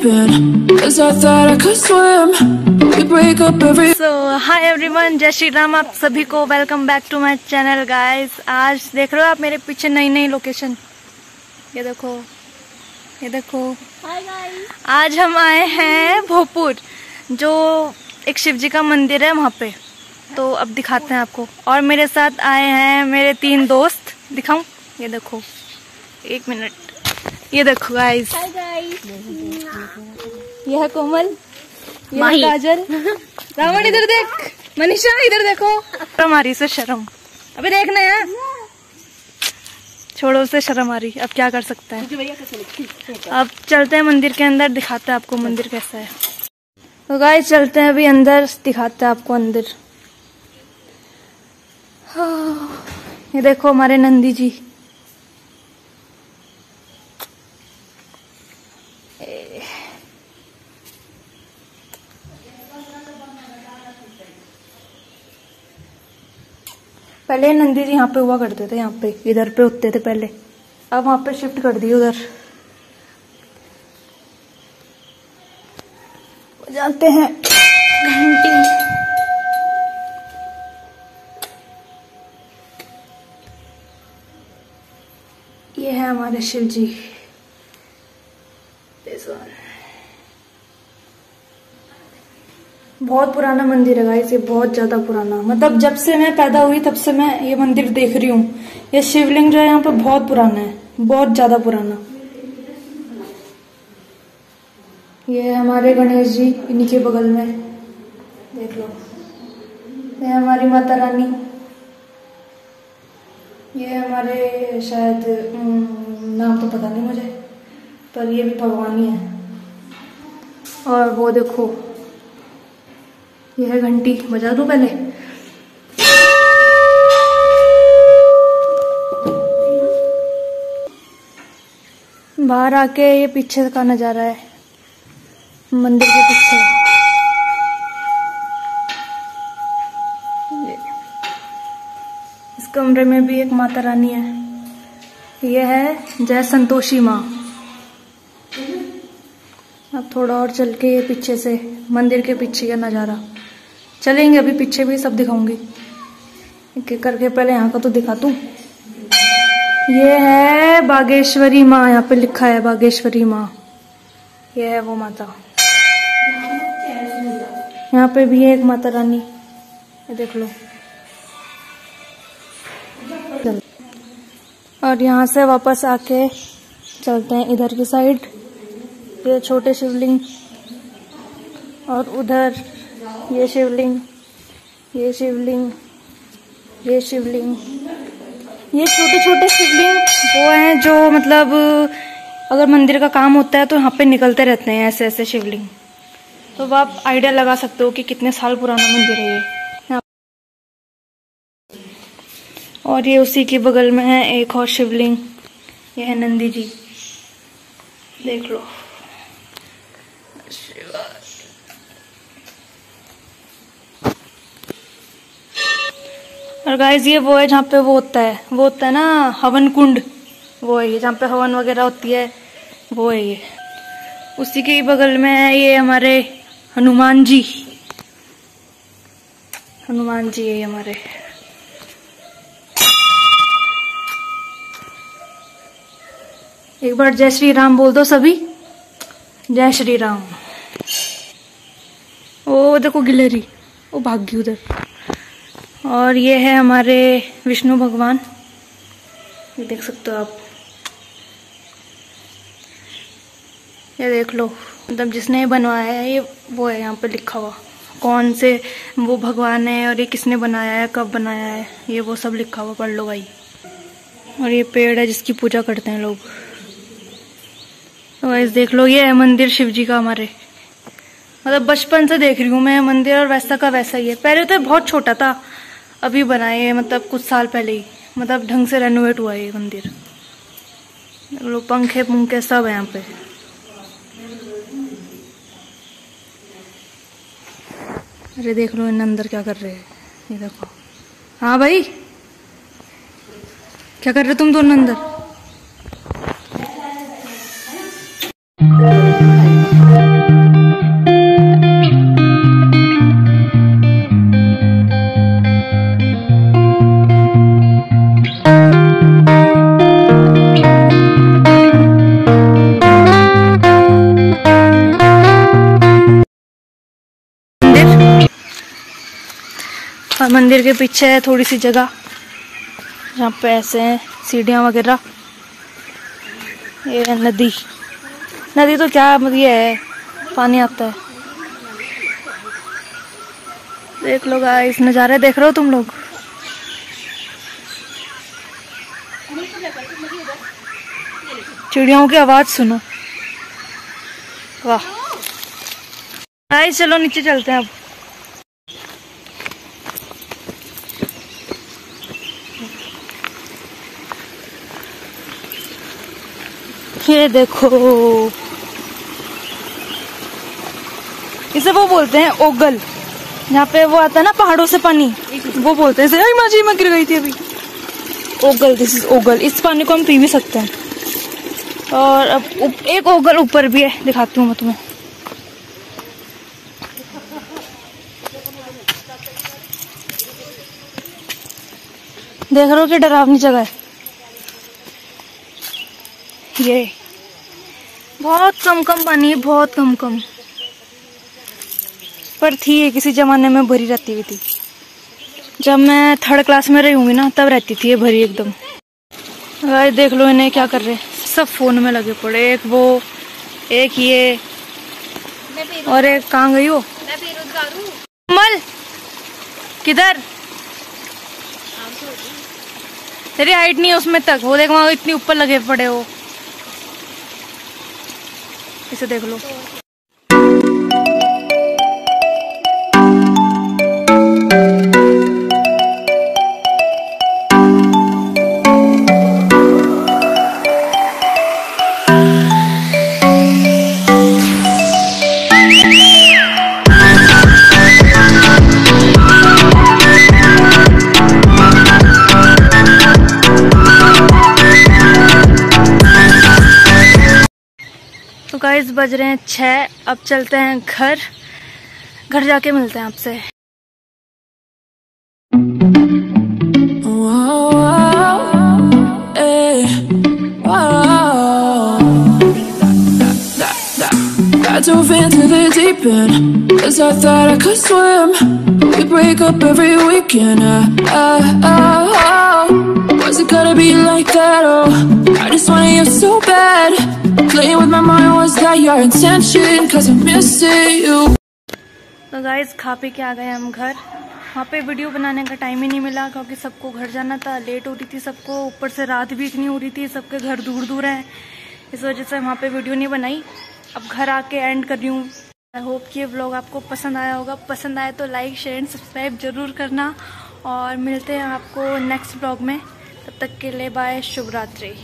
sleeping Cause I thought I could swim. But we break up every so hi everyone जय श्री राम आप सभी को welcome back to my channel guys आज देख रहे हो आप मेरे पीछे नई नई लोकेशन ये देखो ये देखो। हाय गाइस आज हम आए हैं भोपुर जो एक शिव जी का मंदिर है वहाँ पे। तो अब दिखाते हैं आपको। और मेरे साथ आए हैं मेरे तीन दोस्त। दिखाऊँ? ये देखो। एक मिनट। ये देखो गाइस हाय गाइस ये है कोमल ये है काजल। रावण इधर देख। मनीषा इधर देखो। रही से शर्म। अबे देखना है छोड़ो उसे शर्म आ रही अब क्या कर सकते हैं? अब चलते हैं मंदिर के अंदर दिखाते हैं आपको मंदिर कैसा है। तो गाइस चलते हैं अभी अंदर दिखाते हैं आपको अंदर। हाँ, ये देखो हमारे नंदी जी। पहले नंदी जी यहाँ पे हुआ करते थे, यहाँ पे, इधर पे उठते थे पहले। अब वहाँ पे शिफ्ट कर दिए उधर। जानते हैं। घंटी ये है हमारे शिव जी। बहुत पुराना मंदिर है गाइस ये बहुत ज़्यादा पुराना। मतलब जब से मैं पैदा हुई, तब से मैं ये मंदिर देख रही हूँ। ये शिवलिंग जो है यहाँ पे बहुत पुराना है, बहुत ज़्यादा पुराना। ये हमारे गणेश जी, इन्हीं के बगल में। देख लो। ये हमारी माता रानी। ये हमारे शायद नाम तो पता नहीं मुझे, पर ये भी भगवान ही है। और वो देखो ये है घंटी, बजा दो पहले। बाहर आके ये पीछे का नज़ारा है। मंदिर के पीछे। इस कमरे में भी एक माता रानी है। ये है जय संतोषी माँ। अब थोड़ा और चल के ये पीछे से, मंदिर के पीछे का नज़ारा। चलेंगे, अभी पीछे भी सब दिखाऊँगी। एक एक करके पहले यहाँ का तो दिखा तू। ये है बागेश्वरी माँ, यहाँ पे लिखा है बागेश्वरी माँ। ये है वो माता। यहाँ पे भी है एक माता रानी। ये देख लो। और यहाँ से वापस आके चलते हैं इधर की साइड। ये छोटे शिवलिंग। और उधर ये शिवलिंग ये शिवलिंग ये शिवलिंग। ये छोटे छोटे शिवलिंग वो हैं जो मतलब अगर मंदिर का काम होता है तो यहाँ पे निकलते रहते हैं ऐसे ऐसे शिवलिंग। तो आप आइडिया लगा सकते हो कि कितने साल पुराना मंदिर है ये। और ये उसी के बगल में है एक और शिवलिंग, ये है नंदी जी। देख लो। और गाइस ये वो है जहाँ पे वो होता है। वो होता है ना हवन कुंड वो है ये, जहाँ पे हवन वगैरह होती है। वो है ये। उसी के बगल में है ये हमारे हनुमान जी। हनुमान जी है हमारे। एक बार जय श्री राम बोल दो सभी। जय श्री राम। ओ, देखो गिलहरी। ओ, भाग गई उधर। और ये है हमारे विष्णु भगवान। ये देख सकते हो आप। ये देख लो मतलब जिसने बनवाया है, ये वो है यहाँ पे लिखा हुआ। कौन से वो भगवान है और ये किसने बनाया है, कब बनाया है, ये वो सब लिखा हुआ, पढ़ लो भाई। और ये पेड़ है जिसकी पूजा करते हैं लोग। तो वैसे देख लो, ये है मंदिर शिव जी का हमारे। मतलब बचपन से देख रही हूँ मैं, मंदिर और वैसा का वैसा ही है। पहले तो बहुत छोटा था अभी बनाए है मतलब कुछ साल पहले ही। मतलब ढंग से रेनोवेट हुआ है ये मंदिर। देख लो पंखे पंखे सब है यहाँ पे। अरे देख लो इन अंदर क्या कर रहे हैं। ये देखो। हाँ भाई। क्या कर रहे तुम दोनों अंदर? मंदिर के पीछे है थोड़ी सी जगह। जहाँ पे ऐसे हैं, सीढ़ियाँ वगैरह। ये है नदी। नदी तो क्या मतलब ये है? पानी आता है। देख लो इस नज़ारे देख रहे हो तुम लोग? चिड़ियों की आवाज़ सुनो। वाह। चलो नीचे चलते हैं अब। ये देखो। इसे वो बोलते हैं ओगल। यहाँ पे वो आता है ना पहाड़ों से पानी। वो बोलते हैं माँ जी, मैं गिर गई थी अभी। ओगल दिस इज़ ओगल। इस पानी को हम पी भी सकते हैं। और अब एक ओगल ऊपर भी है, दिखाती हूँ मैं तुम्हें। देख रहे हो कि डरावनी जगह है। ये। बहुत कम कम पानी है बहुत कम कम। पर थी ये किसी जमाने में भरी रहती हुई थी। जब मैं थर्ड क्लास में रही हूँ ना तब रहती थी ये भरी एकदम। भाई देख लो इन्हें क्या कर रहे सब फ़ोन में लगे पड़े एक वो एक ये और एक कहाँ गई हो। मल किधर? तेरी हाइट नहीं है उसमें तक वो देख वहाँ इतनी ऊपर लगे पड़े हो। इसे देख लो तो गाइस बज रहे हैं छः अब चलते हैं घर घर जाके मिलते हैं आपसे I dove into the deep end Cause I thought I could swim We break up every weekend uh, uh, uh, uh. Was it gonna be like that? Oh, I just wanted you so bad. Playing with my mind was that your intention? Cause I'm missing you. तो guys खा पी के आ गए हम घर। वहाँ पे वीडियो बनाने का टाइम ही नहीं मिला क्योंकि सबको घर जाना था। लेट हो रही थी सबको। ऊपर से रात भी इतनी हो रही थी सबके घर दूर दूर हैं। इस वजह से वहाँ पे वीडियो नहीं बनाई। अब घर आके एंड कर रही हूँ। आई होप कि ये व्लॉग आपको पसंद आया होगा। पसंद आए तो लाइक शेयर एंड सब्सक्राइब ज़रूर करना। और मिलते हैं आपको नेक्स्ट ब्लॉग में। तब तक के लिए बाय शुभ रात्रि